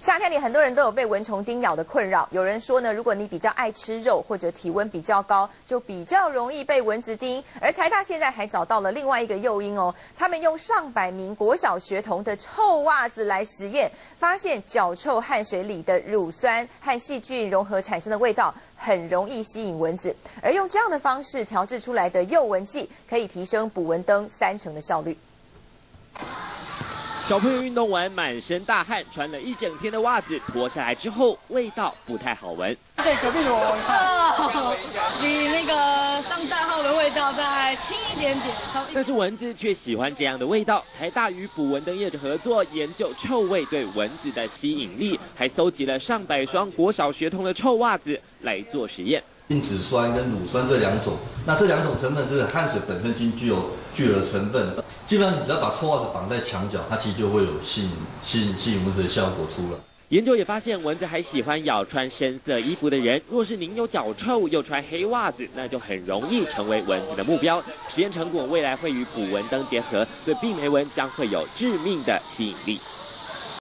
夏天里很多人都有被蚊虫叮咬的困扰。有人说呢，如果你比较爱吃肉或者体温比较高，就比较容易被蚊子叮。而台大现在还找到了另外一个诱因哦，他们用上百名国小学童的臭袜子来实验，发现脚臭汗水里的乳酸和细菌融合产生的味道很容易吸引蚊子，而用这样的方式调制出来的诱蚊剂，可以提升捕蚊灯三成的效率。小朋友运动完满身大汗，穿了一整天的袜子脱下来之后，味道不太好闻。对，隔壁我比那个上大号的味道再轻一点点。但是蚊子却喜欢这样的味道。台大与捕蚊灯业者合作研究臭味对蚊子的吸引力，还搜集了上百双国小学童的臭袜子来做实验。因子酸跟乳酸这两种，那这两种成分是汗水本身已经具有具有的成分。基本上你只要把臭袜子绑在墙角，它其实就会有吸引吸引吸引蚊子的效果出来。研究也发现，蚊子还喜欢咬穿深色衣服的人。若是您有脚臭又穿黑袜子，那就很容易成为蚊子的目标。实验成果未来会与捕蚊灯结合，对病媒蚊将会有致命的吸引力。